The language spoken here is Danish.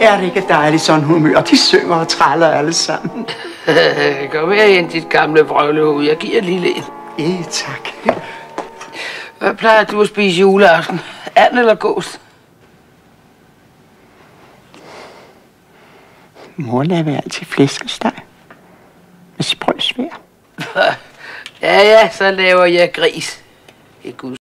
Er det ikke dejligt sådan humør? De synger og træller alle sammen. Kom her ind, dit gamle vrøvlehoved. Jeg giver lige en. Eh, tak. Hvad plejer du at spise juleaften? And eller gås? Mor laver altid flæskesteg. Med sprøsvær. Ja, ja, så laver jeg gris. I Guds